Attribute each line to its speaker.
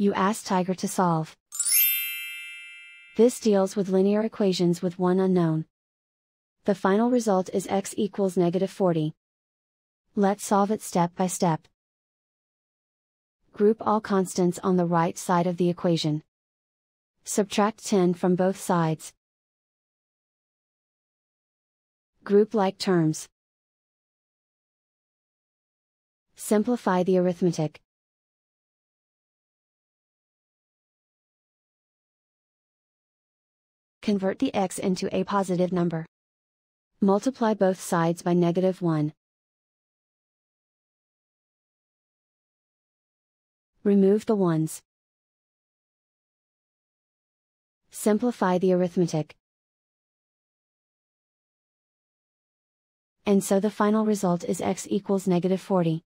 Speaker 1: You ask Tiger to solve. This deals with linear equations with one unknown. The final result is x equals negative 40. Let's solve it step by step. Group all constants on the right side of the equation. Subtract 10 from both sides. Group like terms. Simplify the arithmetic. Convert the x into a positive number. Multiply both sides by negative 1. Remove the ones. Simplify the arithmetic. And so the final result is x equals negative 40.